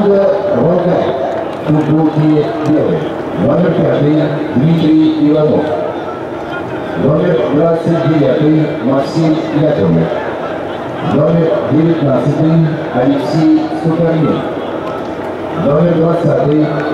Команда «Рога» футболки белые. Номер пятый Дмитрий Иванов. Номер 29 Максим Яковлев. Номер 19 Алексей Сухарнин. Номер 20 Александр.